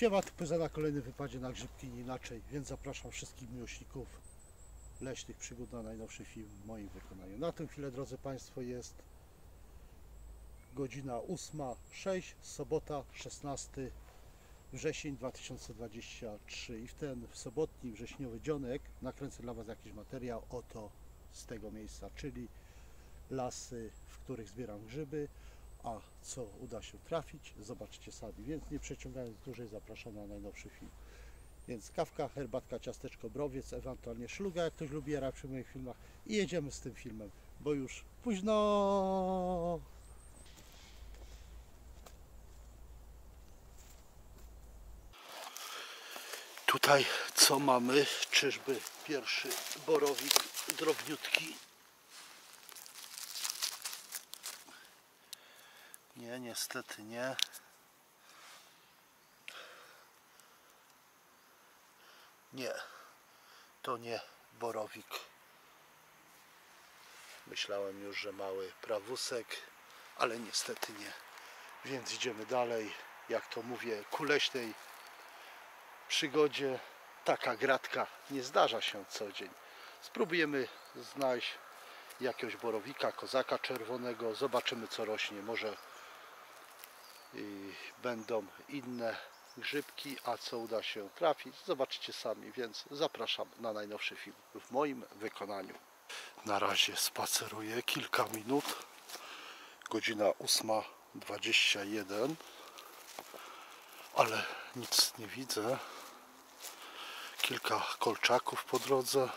Siema, typy na kolejnym wypadzie na grzybki nie inaczej, więc zapraszam wszystkich miłośników leśnych przygód na najnowszy film w moim wykonaniu. Na tym chwilę, drodzy Państwo, jest godzina 8.06, sobota 16 wrzesień 2023 i w ten w sobotni wrześniowy dzionek nakręcę dla Was jakiś materiał oto z tego miejsca, czyli lasy, w których zbieram grzyby, a co uda się trafić, zobaczycie sami. Więc nie przeciągając dłużej, zapraszam na najnowszy film. Więc kawka, herbatka, ciasteczko, browiec, ewentualnie szluga, jak ktoś lubi jara przy moich filmach i jedziemy z tym filmem, bo już późno. Tutaj co mamy? Czyżby pierwszy borowik drobniutki Nie, niestety nie. Nie, to nie borowik. Myślałem już, że mały prawusek, ale niestety nie. Więc idziemy dalej. Jak to mówię, ku leśnej przygodzie taka gratka nie zdarza się co dzień. Spróbujemy znaleźć jakiegoś borowika, kozaka czerwonego. Zobaczymy co rośnie. Może będą inne grzybki, a co uda się trafić, zobaczycie sami, więc zapraszam na najnowszy film w moim wykonaniu. Na razie spaceruję kilka minut, godzina 8.21, ale nic nie widzę. Kilka kolczaków po drodze,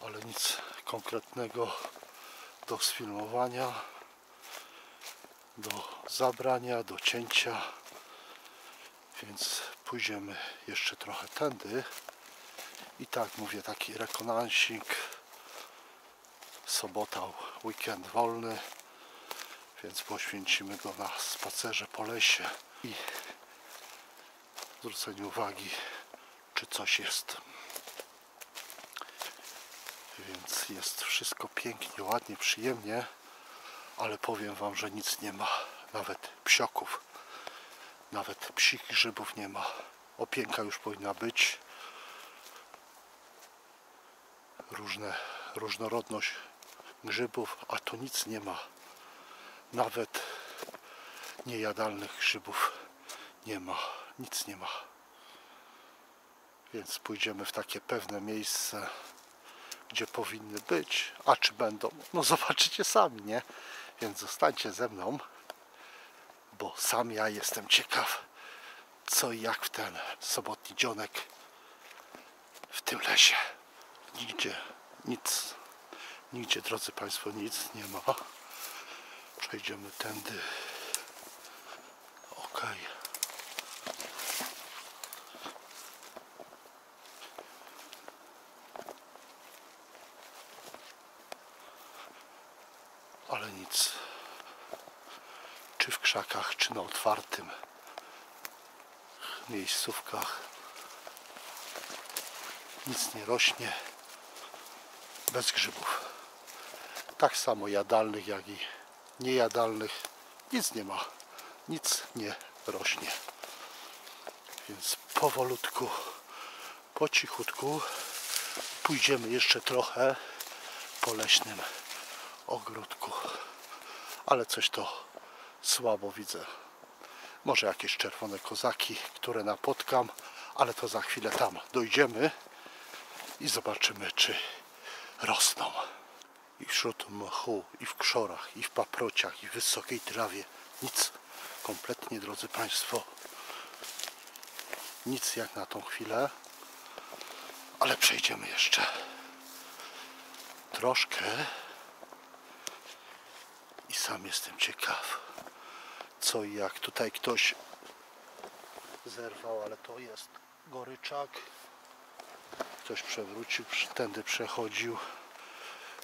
ale nic konkretnego do sfilmowania do zabrania, do cięcia. Więc pójdziemy jeszcze trochę tędy. I tak mówię taki rekonansing sobota, weekend wolny. Więc poświęcimy go na spacerze po lesie. I zwróceniu uwagi czy coś jest. Więc jest wszystko pięknie, ładnie, przyjemnie ale powiem Wam, że nic nie ma, nawet psioków, nawet psich grzybów nie ma. Opięka już powinna być. Różne, różnorodność grzybów, a tu nic nie ma. Nawet niejadalnych grzybów nie ma, nic nie ma. Więc pójdziemy w takie pewne miejsce, gdzie powinny być, a czy będą, no zobaczycie sami, nie? Więc zostańcie ze mną, bo sam ja jestem ciekaw, co i jak w ten sobotni dzionek w tym lesie. Nigdzie nic, nigdzie, drodzy Państwo, nic nie ma. Przejdziemy tędy. Ok. Ale nic. Czy w krzakach, czy na otwartym miejscówkach nic nie rośnie bez grzybów. Tak samo jadalnych, jak i niejadalnych nic nie ma. Nic nie rośnie. Więc powolutku, po cichutku pójdziemy jeszcze trochę po leśnym ogródku. Ale coś to słabo widzę. Może jakieś czerwone kozaki, które napotkam, ale to za chwilę tam dojdziemy i zobaczymy, czy rosną. I wśród mchu, i w krzorach, i w paprociach, i w wysokiej trawie. Nic. Kompletnie, drodzy Państwo, nic jak na tą chwilę. Ale przejdziemy jeszcze troszkę i sam jestem ciekaw co i jak. Tutaj ktoś zerwał, ale to jest goryczak. Ktoś przewrócił, tędy przechodził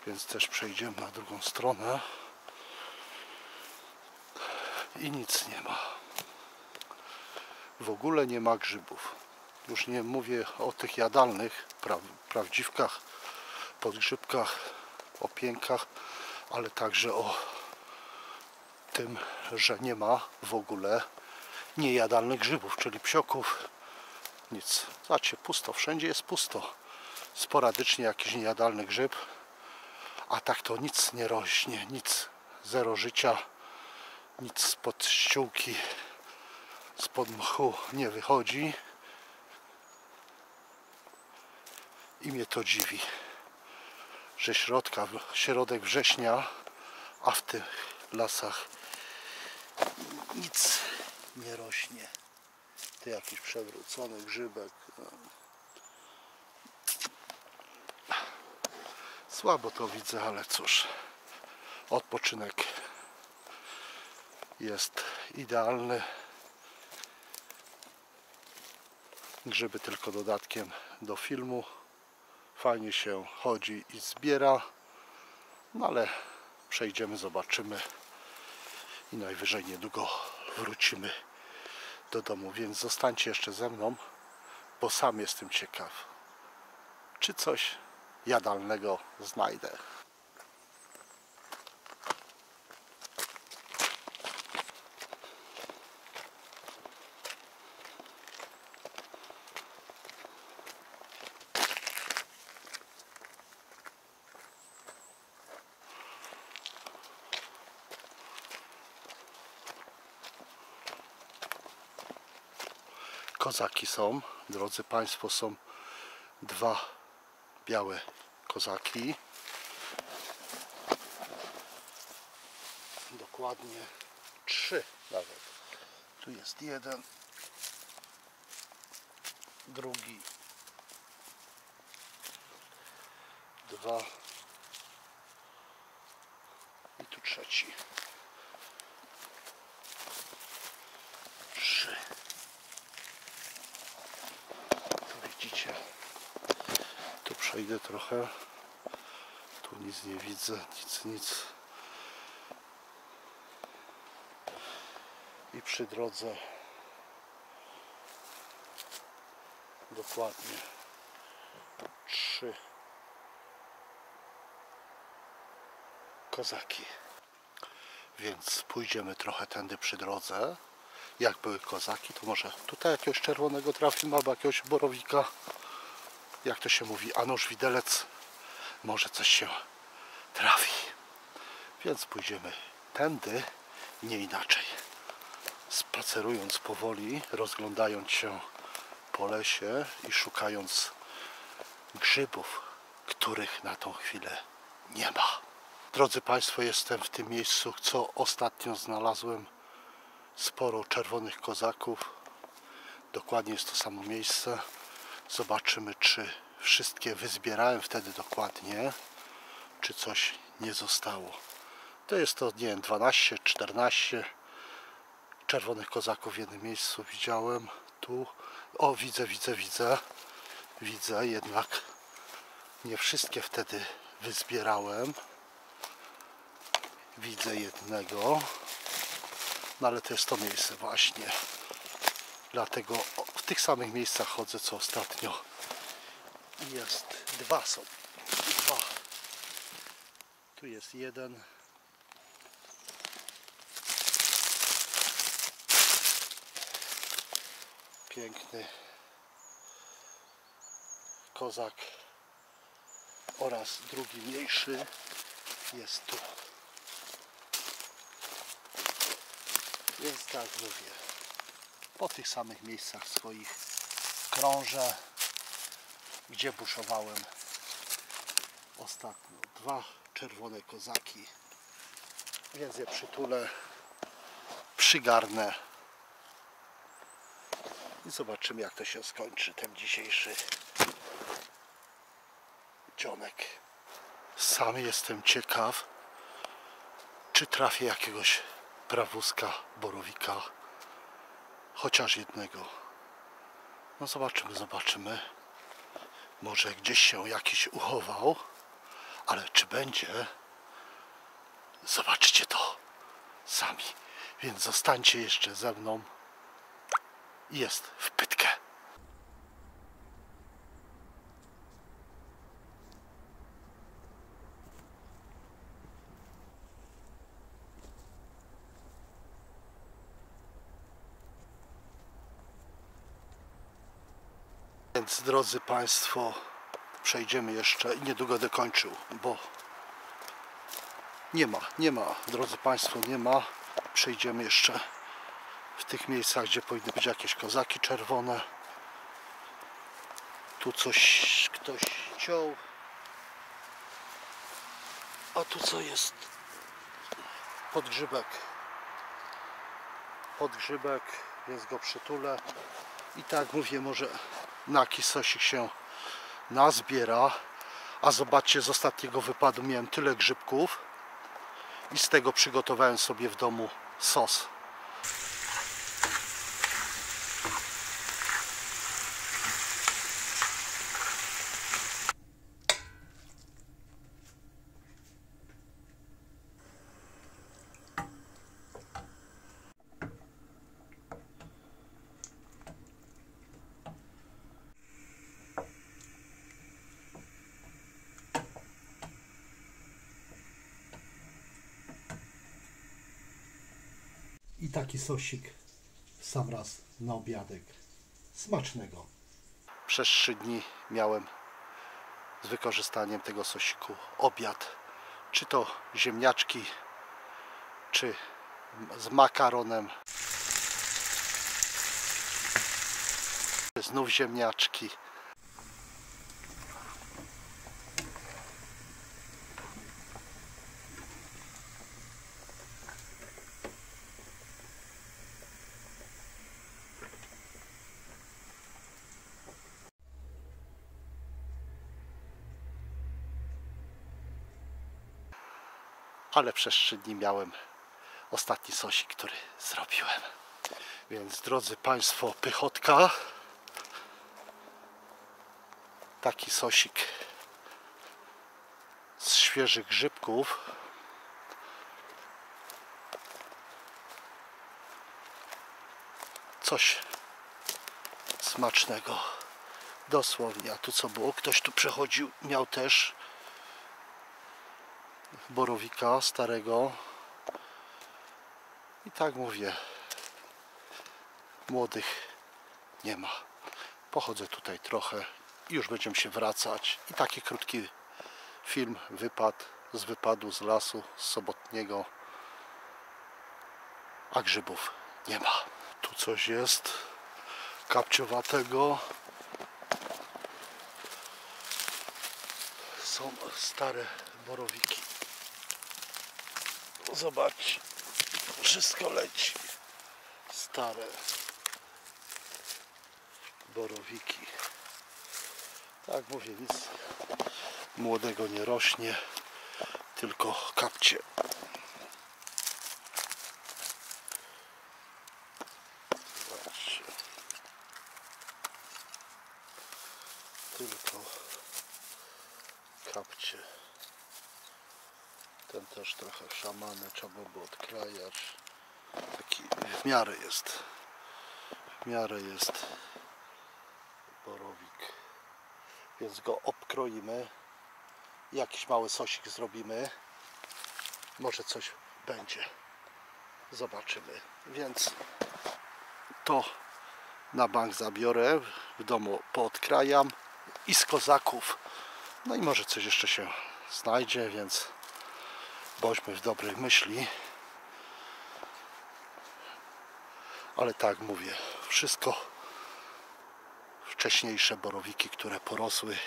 więc też przejdziemy na drugą stronę. I nic nie ma. W ogóle nie ma grzybów. Już nie mówię o tych jadalnych pra prawdziwkach podgrzybkach opienkach ale także o tym, że nie ma w ogóle niejadalnych grzybów, czyli psioków. Nic. Zobaczcie, pusto. Wszędzie jest pusto. Sporadycznie jakiś niejadalny grzyb. A tak to nic nie rośnie. Nic. Zero życia. Nic spod ściółki, spod mchu nie wychodzi. I mnie to dziwi, że środka, środek września, a w tych lasach nie rośnie. To jakiś przewrócony grzybek. No. Słabo to widzę, ale cóż, odpoczynek jest idealny. Grzyby tylko dodatkiem do filmu. Fajnie się chodzi i zbiera. No ale przejdziemy, zobaczymy i najwyżej niedługo wrócimy do domu. Więc zostańcie jeszcze ze mną, bo sam jestem ciekaw, czy coś jadalnego znajdę. Kozaki są. Drodzy Państwo, są dwa białe kozaki. Dokładnie trzy nawet. Tu jest jeden, drugi, dwa i tu trzeci. Trzy. Tu widzicie. Tu przejdę trochę. Tu nic nie widzę, nic, nic. I przy drodze dokładnie trzy kozaki. Więc pójdziemy trochę tędy przy drodze. Jak były kozaki, to może tutaj jakiegoś czerwonego trafimy, albo jakiegoś borowika. Jak to się mówi, a nóż widelec, może coś się trafi. Więc pójdziemy tędy, nie inaczej. Spacerując powoli, rozglądając się po lesie i szukając grzybów, których na tą chwilę nie ma. Drodzy Państwo, jestem w tym miejscu, co ostatnio znalazłem sporo czerwonych kozaków. Dokładnie jest to samo miejsce. Zobaczymy, czy wszystkie wyzbierałem wtedy dokładnie, czy coś nie zostało. To jest to, nie wiem, 12, 14 czerwonych kozaków w jednym miejscu widziałem. Tu, o widzę, widzę, widzę. Widzę, jednak nie wszystkie wtedy wyzbierałem. Widzę jednego. No ale to jest to miejsce właśnie. Dlatego tych samych miejscach chodzę co ostatnio. Jest dwa są. Dwa. Tu jest jeden. Piękny kozak oraz drugi mniejszy jest tu. Więc tak mówię, po tych samych miejscach swoich krążę, gdzie buszowałem ostatnio. Dwa czerwone kozaki, więc je przytulę, przygarnę i zobaczymy jak to się skończy ten dzisiejszy dzionek. Sam jestem ciekaw, czy trafię jakiegoś prawuska, borowika, chociaż jednego. No zobaczymy, zobaczymy. Może gdzieś się jakiś uchował, ale czy będzie? Zobaczcie to sami. Więc zostańcie jeszcze ze mną. Jest w pytkę. Więc drodzy Państwo, przejdziemy jeszcze i niedługo będę kończył, bo nie ma, nie ma, drodzy Państwo, nie ma. Przejdziemy jeszcze w tych miejscach, gdzie powinny być jakieś kozaki czerwone. Tu coś ktoś ciął. A tu co jest? Podgrzybek. Podgrzybek, więc go przytulę. I tak mówię, może na kisosik się nazbiera. A zobaczcie, z ostatniego wypadu miałem tyle grzybków i z tego przygotowałem sobie w domu sos. Taki sosik sam raz na obiadek. Smacznego. Przez trzy dni miałem z wykorzystaniem tego sosiku obiad. Czy to ziemniaczki, czy z makaronem. Znów ziemniaczki. Ale przez trzy dni miałem ostatni sosik, który zrobiłem. Więc drodzy Państwo, pychotka. Taki sosik z świeżych grzybków. Coś smacznego. Dosłownie. A tu co było? Ktoś tu przechodził, miał też borowika starego. I tak mówię. Młodych nie ma. Pochodzę tutaj trochę. I już będziemy się wracać. I taki krótki film wypad z wypadu z lasu z sobotniego. A grzybów nie ma. Tu coś jest kapciowatego. Są stare borowiki Zobacz, wszystko leci. Stare borowiki. Tak mówię, nic młodego nie rośnie, tylko kapcie. Tylko kapcie. Ten też trochę szamany, trzeba było odklejać. Taki w miarę jest. W miarę jest borowik. Więc go obkroimy. Jakiś mały sosik zrobimy. Może coś będzie. Zobaczymy. Więc to na bank zabiorę. W domu poodkrajam. I z kozaków. No i może coś jeszcze się znajdzie, więc bądźmy w dobrej myśli. Ale tak mówię, wszystko wcześniejsze borowiki, które porosły,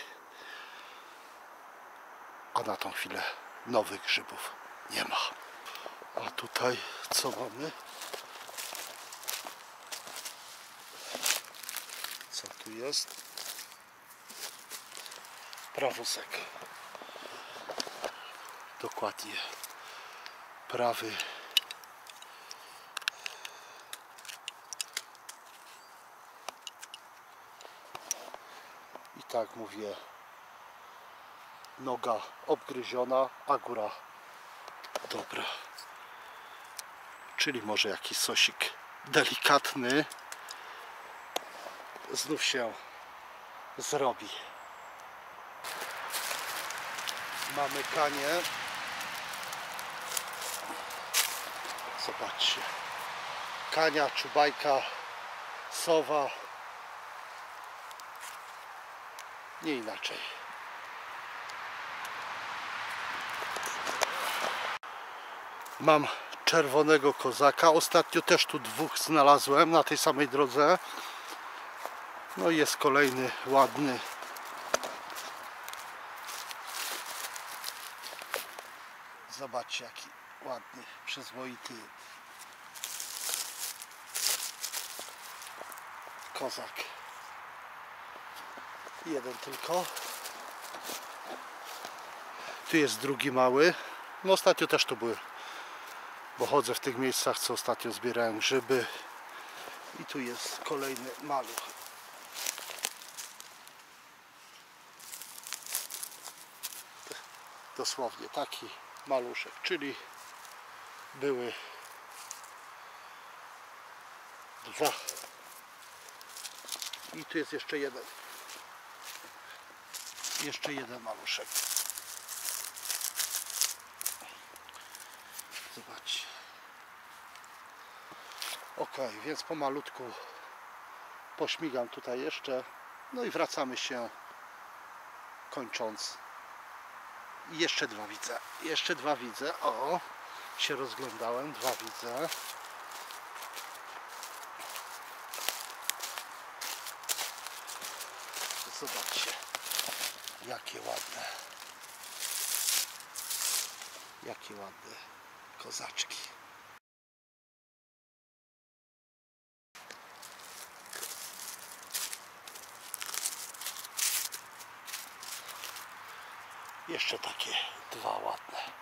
a na tą chwilę nowych grzybów nie ma. A tutaj co mamy? Co tu jest? Prawosek. Dokładnie. Prawy. I tak mówię. Noga obgryziona, a góra dobra. Czyli może jakiś sosik delikatny znów się zrobi. Mamy kanie. Zobaczcie. Kania, czubajka, sowa. Nie inaczej. Mam czerwonego kozaka. Ostatnio też tu dwóch znalazłem na tej samej drodze. No i jest kolejny ładny. Zobaczcie jaki ładny, przyzwoity kozak. Jeden tylko. Tu jest drugi mały. No ostatnio też tu były. Bo chodzę w tych miejscach, co ostatnio zbierałem grzyby. I tu jest kolejny maluch. Dosłownie taki maluszek, czyli były dwa. I tu jest jeszcze jeden. Jeszcze jeden maluszek. Zobaczcie. Ok, więc pomalutku pośmigam tutaj jeszcze. No i wracamy się kończąc. Jeszcze dwa widzę. Jeszcze dwa widzę. O, się rozglądałem. Dwa widzę. Zobaczcie, jakie ładne. Jakie ładne kozaczki. Jeszcze takie dwa ładne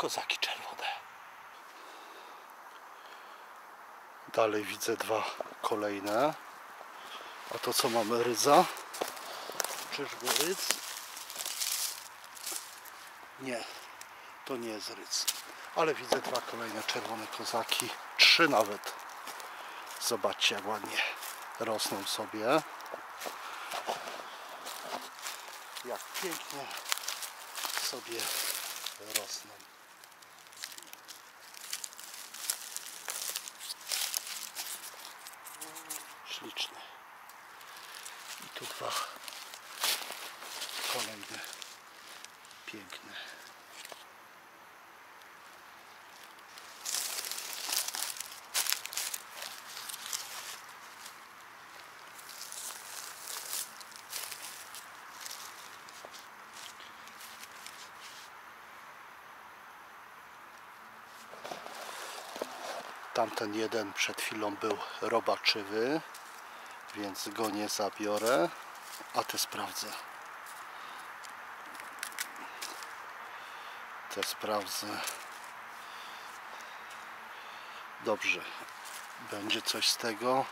kozaki czerwone. Dalej widzę dwa kolejne. A to co mamy? Rydza? Czyżby rydz? Nie, to nie jest rydz. Ale widzę dwa kolejne czerwone kozaki. Trzy nawet. Zobaczcie jak ładnie rosną sobie. Jak pięknie sobie rosną. Śliczne. I tu dwa kolejne piękne. Tamten jeden przed chwilą był robaczywy, więc go nie zabiorę, a te sprawdzę. Te sprawdzę. Dobrze, będzie coś z tego.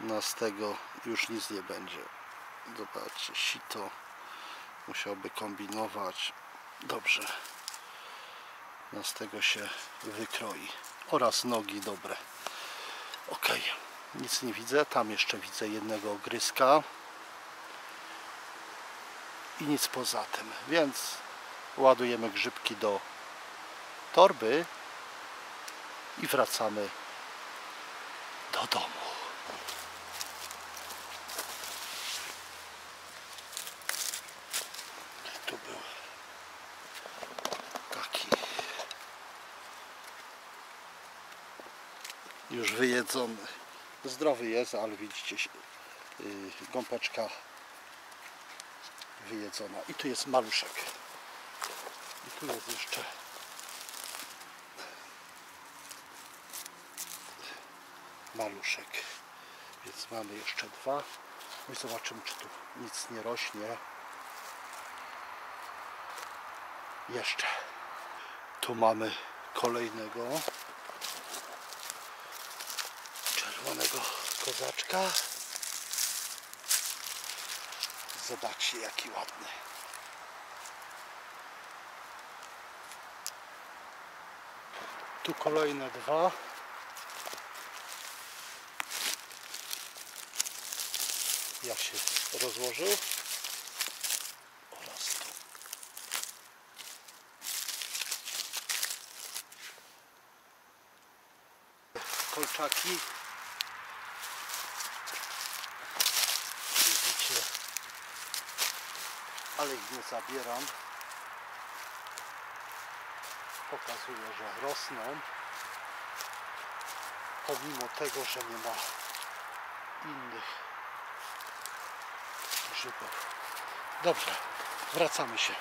No z tego już nic nie będzie. Zobaczcie, sito musiałby kombinować. Dobrze. No z tego się wykroi. Oraz nogi dobre. Ok. Nic nie widzę. Tam jeszcze widzę jednego ogryska. I nic poza tym. Więc ładujemy grzybki do torby i wracamy do domu. Tu był taki już wyjedzony. Zdrowy jest, ale widzicie, yy, gąbeczka wyjedzona. I tu jest maluszek. I tu jest jeszcze maluszek. Więc mamy jeszcze dwa. No i zobaczymy, czy tu nic nie rośnie. Jeszcze. Tu mamy kolejnego czerwonego kozaczka. Zobaczcie jaki ładny. Tu kolejne dwa. Jak się rozłożył. Oraz tu. kurczaki. Widzicie, ale ich nie zabieram. Pokazuję, że rosną. Pomimo tego, że nie ma innych grzybów. Dobrze, wracamy się.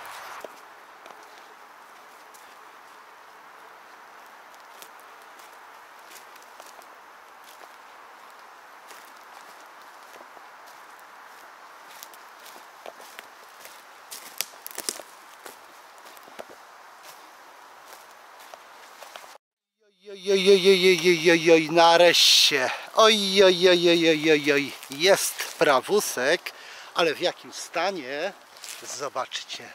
Ojojojojojojojoj, nareszcie. Ojojojojojojoj, jest prawusek, ale w jakim stanie? Zobaczcie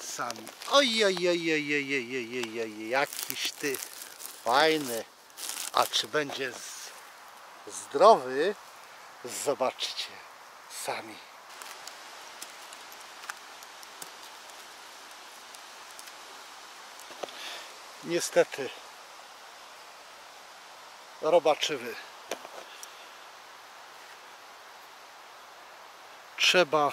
sami. Ojojojojojojojoj, jakiś ty fajny. A czy będzie zdrowy? Zobaczcie sami. Niestety robaczywy. Trzeba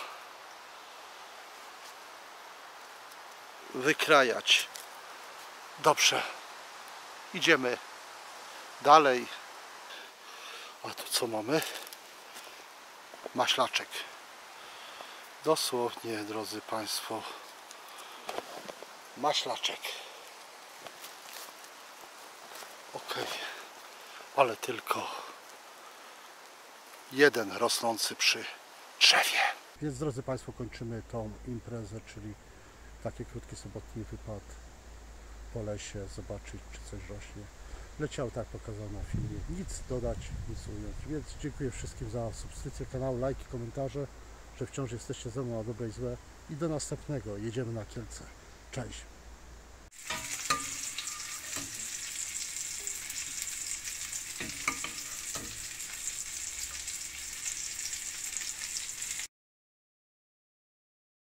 wykrajać. Dobrze. Idziemy dalej. A tu co mamy? Maślaczek. Dosłownie, drodzy Państwo, maślaczek. Okej ale tylko jeden rosnący przy drzewie. Więc drodzy Państwo, kończymy tą imprezę, czyli taki krótki sobotni wypad po lesie, zobaczyć czy coś rośnie. Leciał tak pokazano na filmie, nic dodać, nic ująć. Więc dziękuję wszystkim za subskrypcję kanału, lajki, komentarze, że wciąż jesteście ze mną na dobre i złe. I do następnego, jedziemy na Kielce. Cześć!